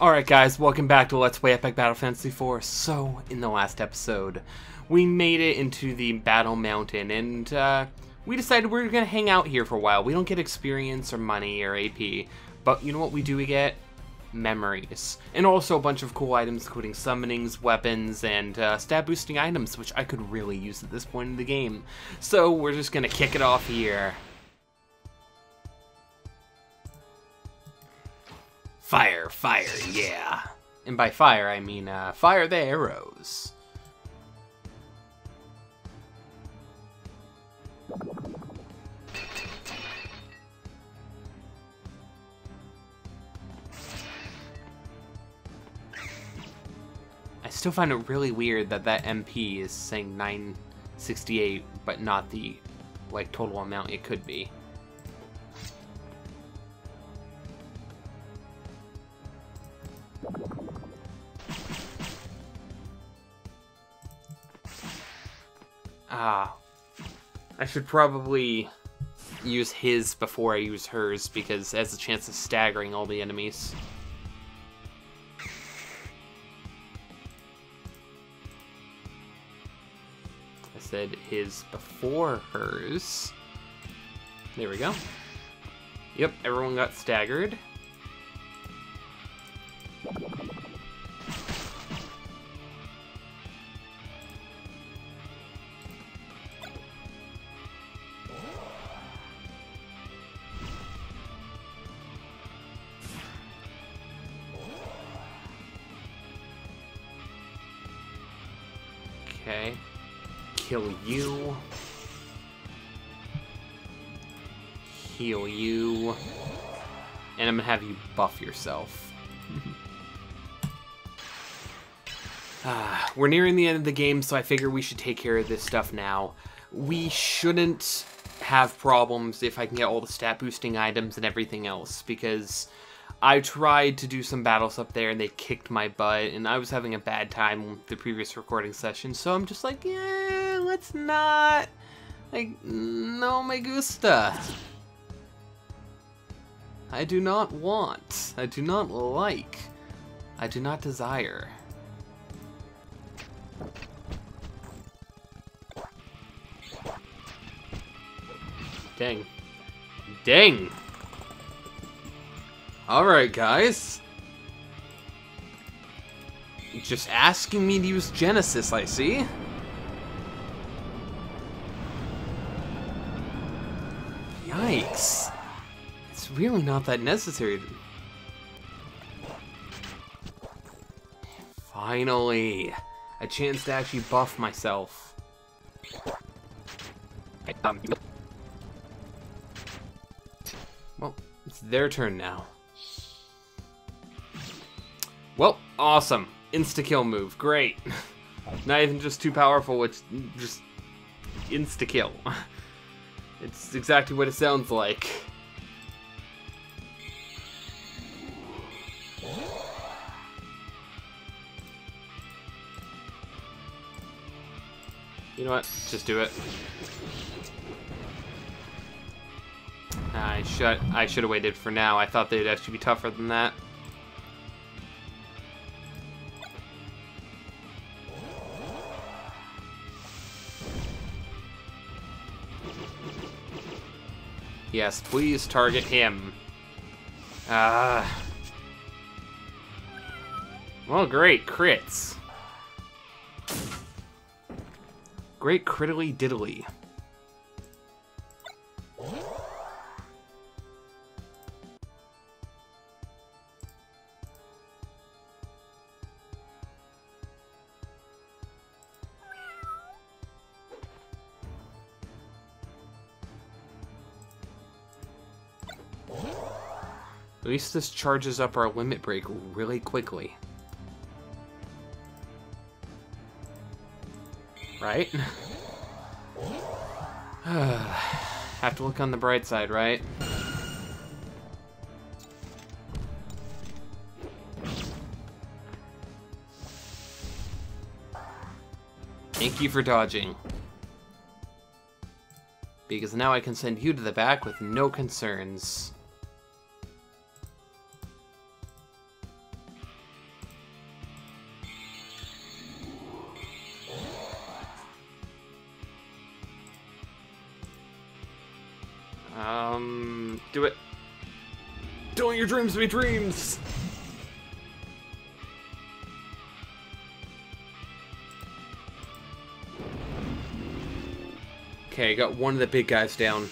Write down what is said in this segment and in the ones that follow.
Alright guys, welcome back to Let's Play Epic Battle Fantasy 4. So, in the last episode, we made it into the Battle Mountain, and uh, we decided we are going to hang out here for a while. We don't get experience or money or AP, but you know what we do we get? Memories. And also a bunch of cool items, including summonings, weapons, and uh, stat boosting items, which I could really use at this point in the game. So, we're just going to kick it off here. Fire, fire, yeah. And by fire, I mean uh, fire the arrows. I still find it really weird that that MP is saying 968, but not the like total amount it could be. Should probably use his before I use hers because it has a chance of staggering all the enemies. I said his before hers. There we go. Yep, everyone got staggered. And I'm gonna have you buff yourself. ah, we're nearing the end of the game, so I figure we should take care of this stuff now. We shouldn't have problems if I can get all the stat boosting items and everything else, because I tried to do some battles up there and they kicked my butt, and I was having a bad time with the previous recording session, so I'm just like, yeah, let's not. Like, no me gusta. I do not want. I do not like. I do not desire. Dang. Dang! Alright, guys. Just asking me to use Genesis, I see. Really not that necessary. Finally. A chance to actually buff myself. Well, it's their turn now. Well, awesome. Insta-kill move. Great. Not even just too powerful, it's just insta-kill. It's exactly what it sounds like. Know what? Just do it. I should I should have waited for now. I thought they'd actually be tougher than that. Yes, please target him. Ah. Uh, well, great. Crits. Great crittily diddly. At least this charges up our limit break really quickly. Right? Have to look on the bright side, right? Thank you for dodging. Because now I can send you to the back with no concerns. Dreams be dreams! Okay, got one of the big guys down.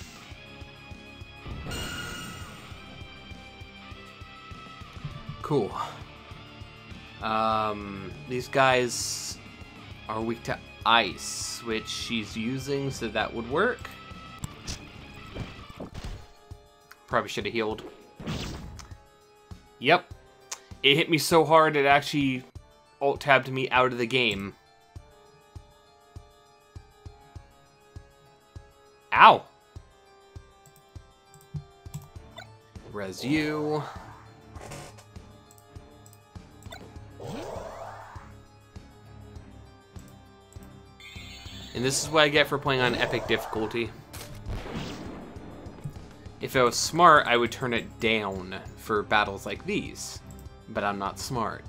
Cool. Um, these guys are weak to ice, which she's using, so that would work. Probably should have healed. Yep. It hit me so hard it actually alt-tabbed me out of the game. Ow! Res you. And this is what I get for playing on epic difficulty. If I was smart, I would turn it down for battles like these. But I'm not smart.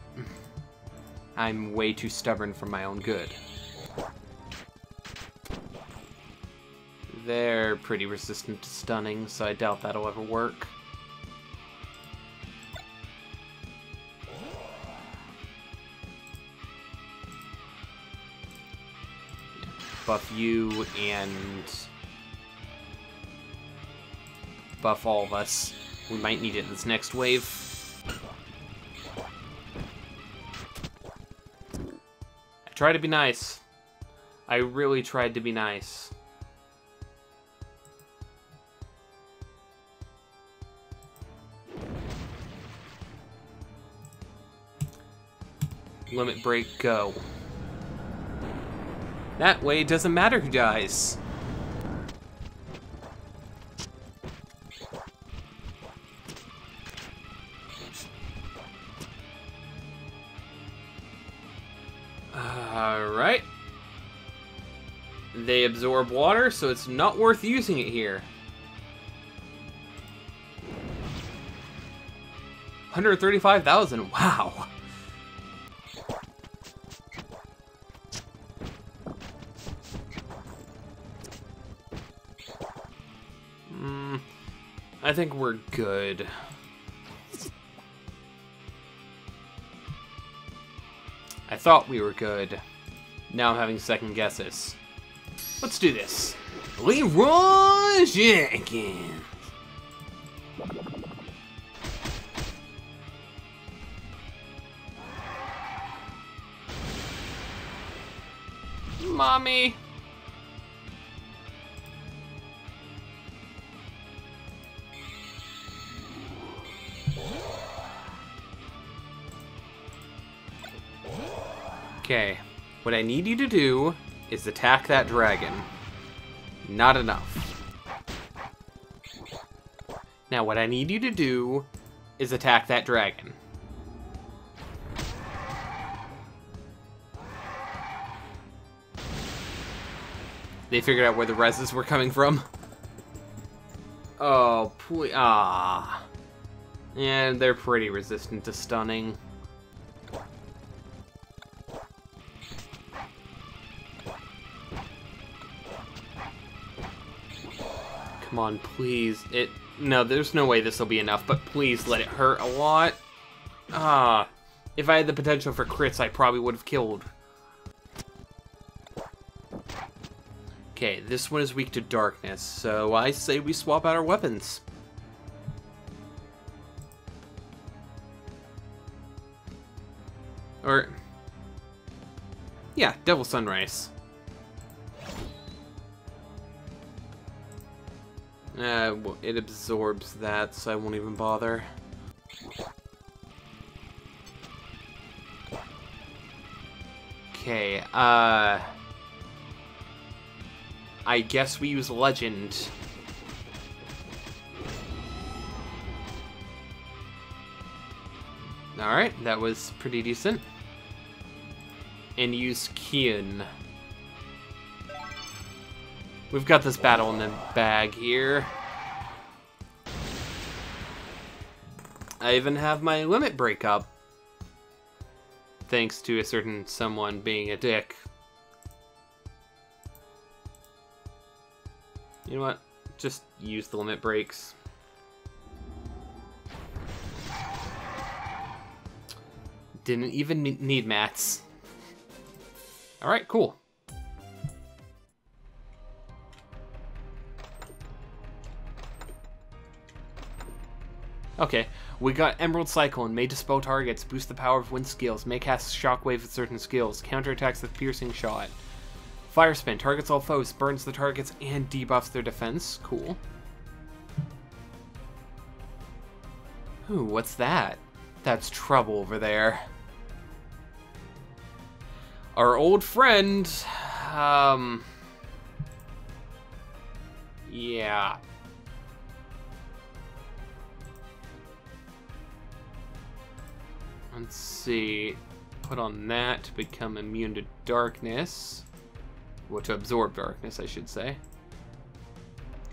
I'm way too stubborn for my own good. They're pretty resistant to stunning, so I doubt that'll ever work. buff you and buff all of us. We might need it in this next wave. I try to be nice. I really tried to be nice. Limit break, go. That way it doesn't matter who dies. Alright. They absorb water, so it's not worth using it here. 135,000, wow. Hmm, I think we're good. Thought we were good. Now I'm having second guesses. Let's do this. Leroy Jenkins. Mommy. Okay, what I need you to do is attack that dragon. Not enough. Now what I need you to do is attack that dragon. They figured out where the reses were coming from. Oh, please. Ah. Yeah, they're pretty resistant to stunning. Come on, please. It. No, there's no way this will be enough, but please let it hurt a lot. Ah. If I had the potential for crits, I probably would have killed. Okay, this one is weak to darkness, so I say we swap out our weapons. Or... Yeah, Devil Sunrise. Uh, well, it absorbs that, so I won't even bother. Okay, uh... I guess we use Legend. Alright, that was pretty decent. And use Kyun. We've got this battle in the bag here. I even have my limit break up. Thanks to a certain someone being a dick. You know what? Just use the limit breaks. Didn't even need mats. Alright, cool. Okay, we got Emerald Cyclone, may dispel targets, boost the power of wind skills, may cast shockwave with certain skills, counterattacks with piercing shot. Fire spin, targets all foes, burns the targets, and debuffs their defense. Cool. Ooh, what's that? That's trouble over there. Our old friend, um... Yeah. Let's see. Put on that to become immune to darkness. Well, to absorb darkness, I should say.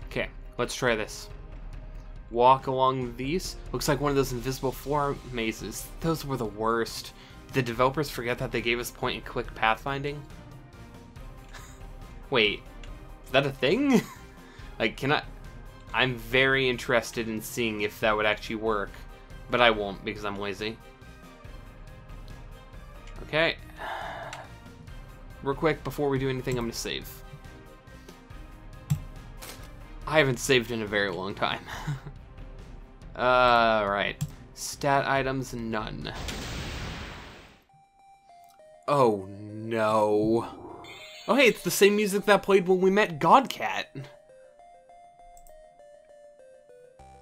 Okay, let's try this. Walk along these. Looks like one of those invisible floor mazes. Those were the worst. The developers forget that they gave us point and click pathfinding? Wait, is that a thing? like, can I... I'm very interested in seeing if that would actually work. But I won't because I'm lazy. Okay. Real quick, before we do anything, I'm going to save. I haven't saved in a very long time. Alright. Uh, Stat items, none. Oh, no. Oh, hey, it's the same music that played when we met Godcat.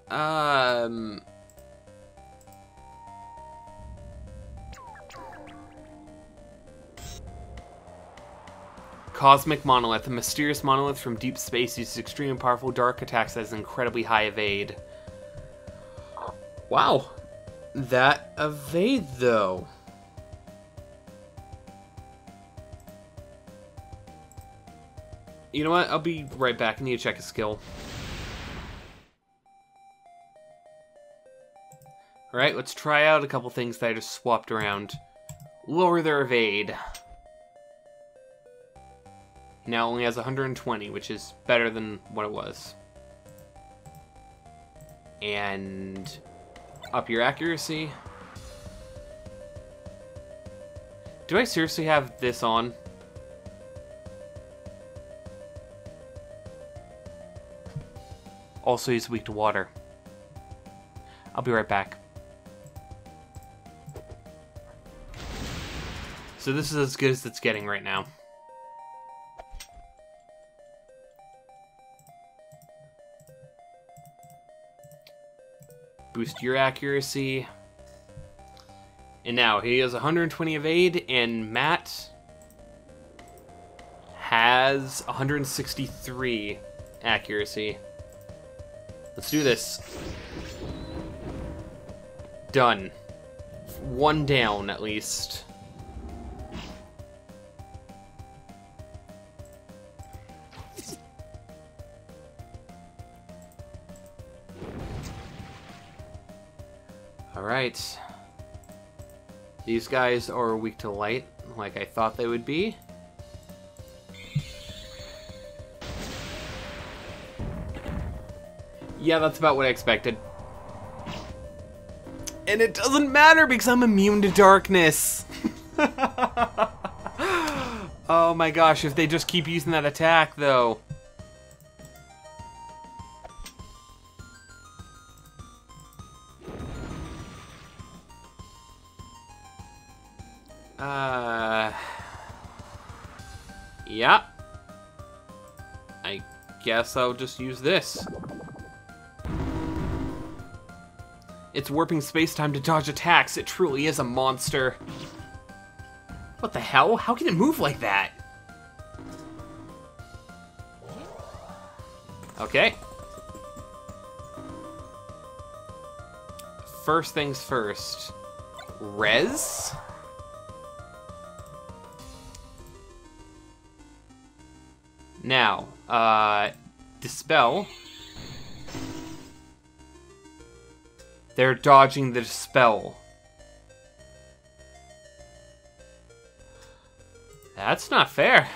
Um... Cosmic Monolith. A mysterious monolith from deep space uses extremely powerful dark attacks that has incredibly high evade. Wow. That evade, though. You know what? I'll be right back. I need to check a skill. Alright, let's try out a couple things that I just swapped around. Lower their evade now only has 120, which is better than what it was. And up your accuracy. Do I seriously have this on? Also, he's weak to water. I'll be right back. So this is as good as it's getting right now. Boost your accuracy. And now he has 120 evade, and Matt has 163 accuracy. Let's do this. Done. One down, at least. These guys are weak to light, like I thought they would be. Yeah, that's about what I expected. And it doesn't matter because I'm immune to darkness. oh my gosh, if they just keep using that attack, though. Guess I'll just use this. It's warping space-time to dodge attacks. It truly is a monster. What the hell? How can it move like that? Okay. First things first. Res? Now, uh, Dispel. They're dodging the Dispel. That's not fair.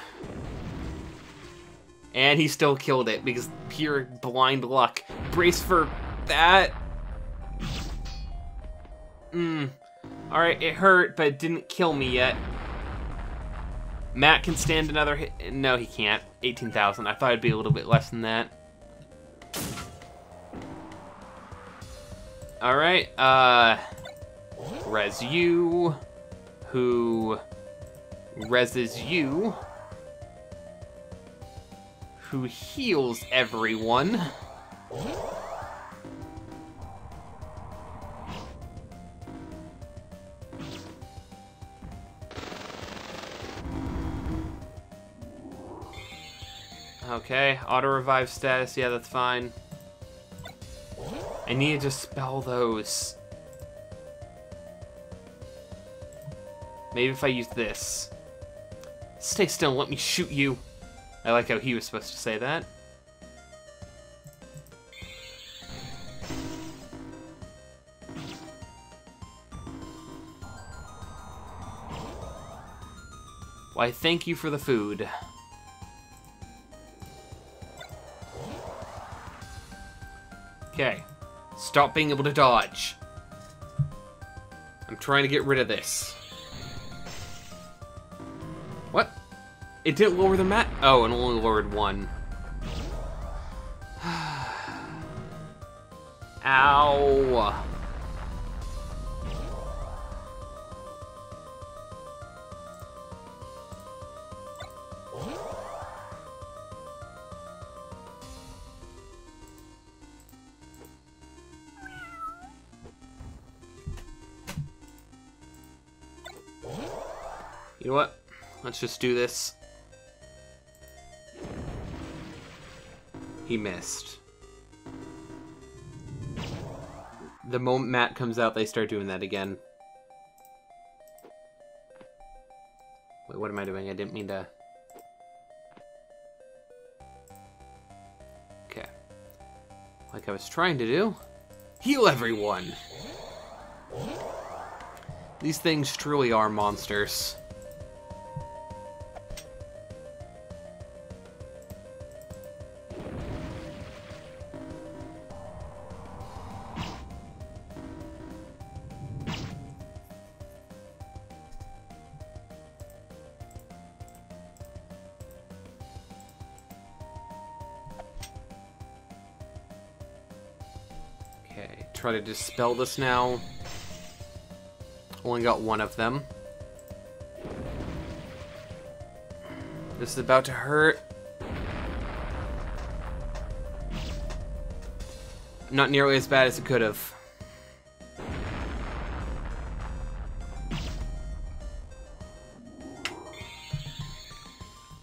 And he still killed it because pure blind luck. Brace for that. Hmm. Alright, it hurt, but it didn't kill me yet. Matt can stand another hit. No, he can't. 18,000. I thought it'd be a little bit less than that. Alright, uh... Res you. Who... Reses you. Who heals everyone. Okay, auto revive status, yeah, that's fine. I need to dispel those. Maybe if I use this. Stay still let me shoot you. I like how he was supposed to say that. Why, thank you for the food. Okay. Stop being able to dodge. I'm trying to get rid of this. What? It didn't lower the mat? Oh, it only lowered one. Ow. Let's just do this. He missed. The moment Matt comes out, they start doing that again. Wait, what am I doing? I didn't mean to... Okay. Like I was trying to do. Heal everyone! These things truly are monsters. Try to dispel this now. Only got one of them. This is about to hurt. Not nearly as bad as it could have.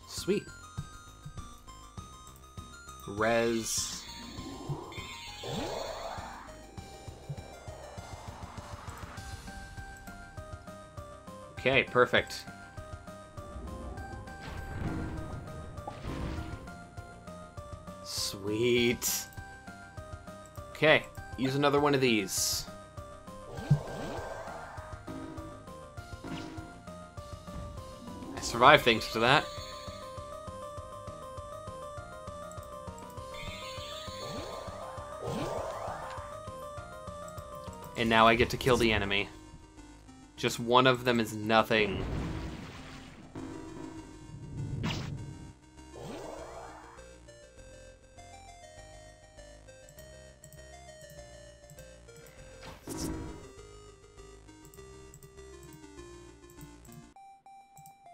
Sweet. Res. Okay, perfect. Sweet. Okay, use another one of these. I survived thanks to that. And now I get to kill the enemy. Just one of them is nothing.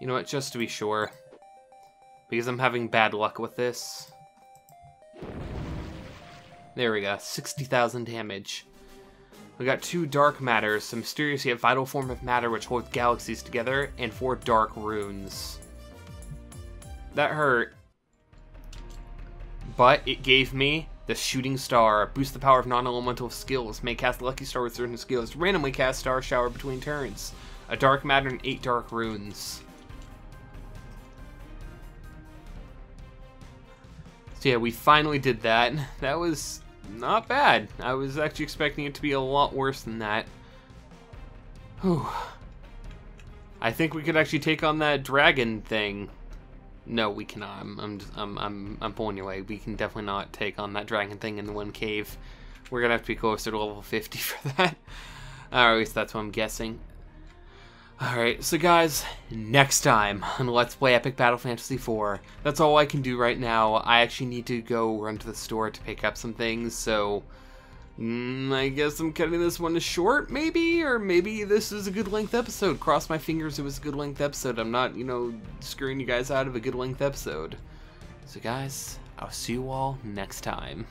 You know what, just to be sure. Because I'm having bad luck with this. There we go, 60,000 damage. We got two dark matters, some mysterious yet vital form of matter which holds galaxies together, and four dark runes. That hurt. But it gave me the Shooting Star. Boost the power of non-elemental skills. May cast Lucky Star with certain skills. Randomly cast Star Shower between turns. A dark matter and eight dark runes. So yeah, we finally did that. That was not bad. I was actually expecting it to be a lot worse than that. Whew. I think we could actually take on that dragon thing. No, we cannot. I'm, I'm, I'm, I'm, I'm pulling you away. We can definitely not take on that dragon thing in the one cave. We're gonna have to be closer to level 50 for that. Or at least that's what I'm guessing. Alright, so guys, next time on Let's Play Epic Battle Fantasy IV, that's all I can do right now. I actually need to go run to the store to pick up some things, so mm, I guess I'm cutting this one short, maybe? Or maybe this is a good length episode. Cross my fingers it was a good length episode. I'm not, you know, screwing you guys out of a good length episode. So guys, I'll see you all next time.